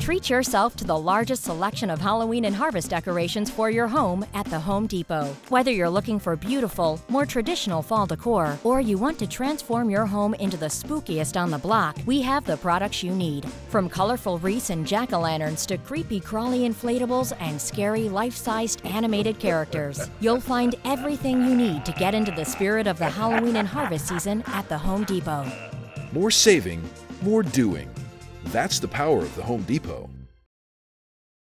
Treat yourself to the largest selection of Halloween and harvest decorations for your home at the Home Depot. Whether you're looking for beautiful, more traditional fall decor, or you want to transform your home into the spookiest on the block, we have the products you need. From colorful wreaths and jack o' lanterns to creepy, crawly inflatables and scary, life sized animated characters, you'll find everything you need to get into the spirit of the Halloween and harvest season at the Home Depot. More saving, more doing. That's the power of the Home Depot.